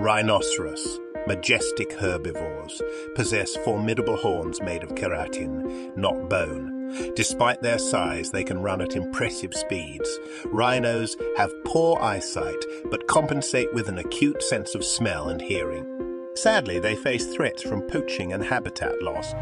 Rhinoceros, majestic herbivores, possess formidable horns made of keratin, not bone. Despite their size, they can run at impressive speeds. Rhinos have poor eyesight, but compensate with an acute sense of smell and hearing. Sadly, they face threats from poaching and habitat loss.